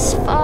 is.